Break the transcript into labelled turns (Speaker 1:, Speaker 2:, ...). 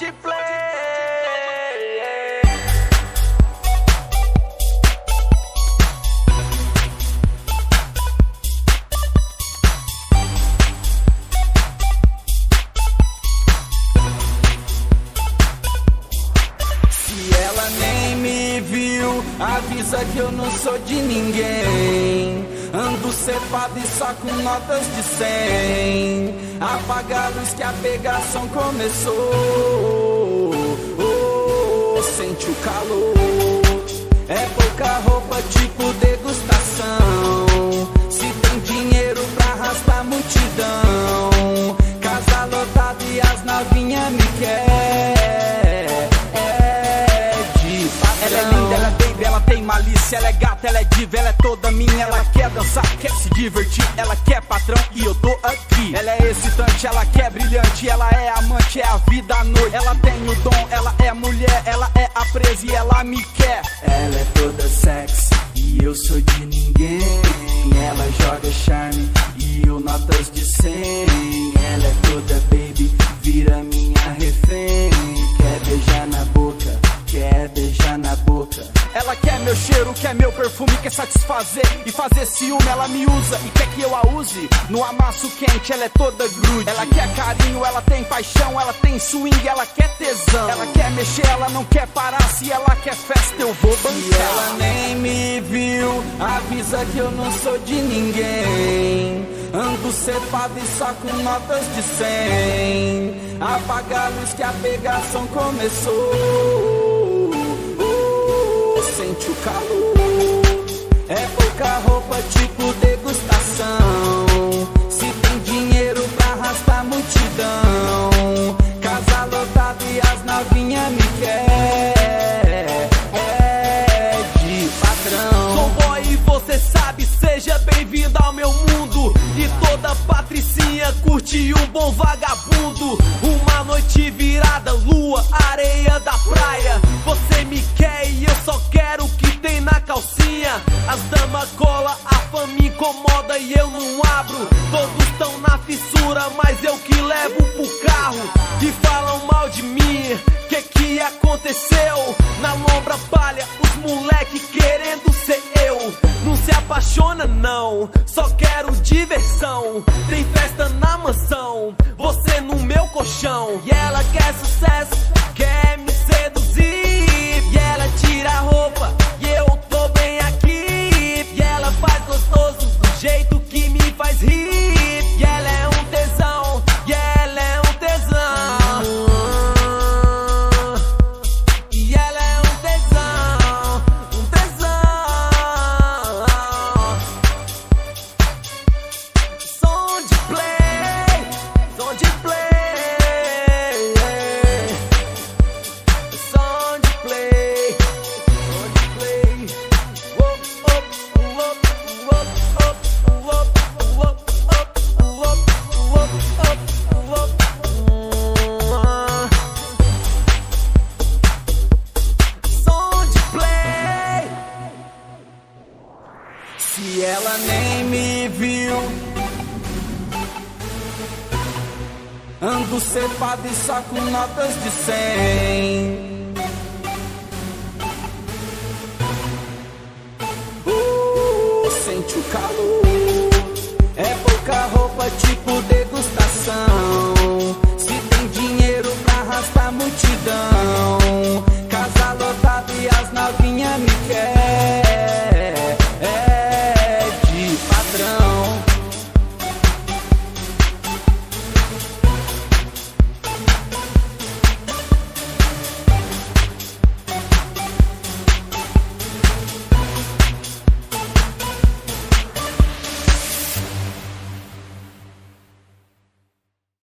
Speaker 1: de play. Se ela nem me viu, avisa que eu não sou de ninguém. Cepado e só com notas de cem. Apaga a luz que a pegação começou. Oh, sente o calor. É pouca roupa, tipo degustação. Se tem dinheiro pra arrastar multidão. Casa lotada e as novinhas me quer. É de patrão.
Speaker 2: Malícia, ela é gata, ela é diva, ela é toda minha, ela quer dançar, quer se divertir, ela quer patrão e eu tô aqui. Ela é excitante, ela quer brilhante, ela é amante, é a vida à noite. Ela tem o dom, ela é mulher, ela é a presa e ela me quer.
Speaker 1: Ela é toda sexy e eu sou de ninguém. Ela joga charme e eu notas de quer
Speaker 2: satisfazer e fazer ciúme. Ela me usa e quer que eu a use. No amasso quente, ela é toda grude. Ela quer carinho, ela tem paixão, ela tem swing, ela quer tesão. Ela quer mexer, ela não quer parar. Se ela quer festa, eu vou
Speaker 1: E ela
Speaker 2: bancar.
Speaker 1: nem me viu, avisa que eu não sou de ninguém. Ando cepado e só com notas de cem. Apaga a luz que a pegação começou. Oh, sente o calor. É pouca roupa, tipo
Speaker 2: Todos estão na fissura, mas eu que levo pro carro. E falam mal de mim, que que aconteceu? Na lombra palha, os moleque querendo ser eu. Não se apaixona não, só quero diversão. Tem festa na mansão, você no meu colchão. E ela quer sucesso,
Speaker 1: Se ela nem me viu, ando cepado e só com notas de cem. Oh, sente o calor. É pouca roupa, degustação.